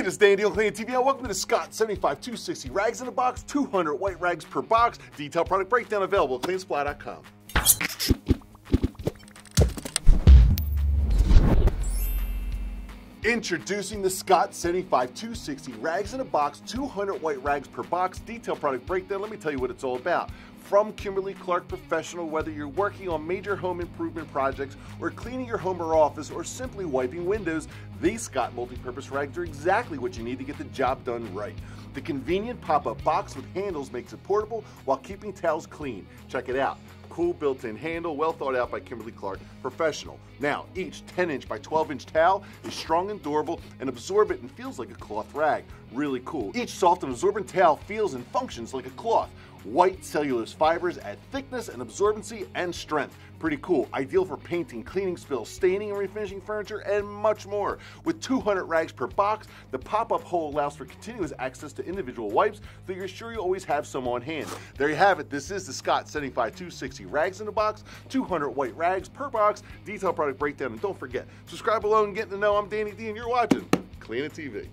Hey, this is Danny on Clean TV. Welcome to the Scott 75 260 rags in a box, 200 white rags per box. Detailed product breakdown available at cleanitsupply.com. Introducing the Scott 75 260 rags in a box, 200 white rags per box. Detail product breakdown. Let me tell you what it's all about from Kimberly Clark Professional, whether you're working on major home improvement projects or cleaning your home or office or simply wiping windows, these Scott multi-purpose rags are exactly what you need to get the job done right. The convenient pop-up box with handles makes it portable while keeping towels clean. Check it out. Cool built-in handle, well thought out by Kimberly Clark Professional. Now, each 10-inch by 12-inch towel is strong and durable and absorbent and feels like a cloth rag. Really cool. Each soft and absorbent towel feels and functions like a cloth. White cellulose fibers add thickness and absorbency and strength. Pretty cool. Ideal for painting, cleaning spills, staining and refinishing furniture, and much more. With 200 rags per box, the pop-up hole allows for continuous access to individual wipes, so you're sure you always have some on hand. There you have it. This is the Scott 75 260 rags in a box, 200 white rags per box, detailed product breakdown, and don't forget, subscribe below and get to know I'm Danny D, and you're watching Clean It TV.